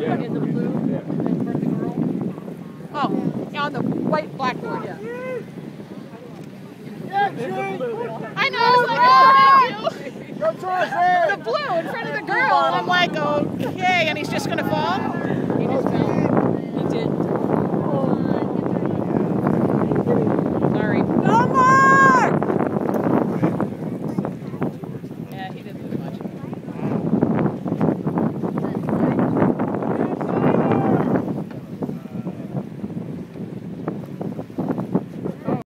yeah. in the blue oh, yeah. and for the girl? Oh, on the white blackboard, yeah. yeah I know, I was like, oh, thank you. The blue in front of the girl, and I'm like, okay, and he's just going to fall?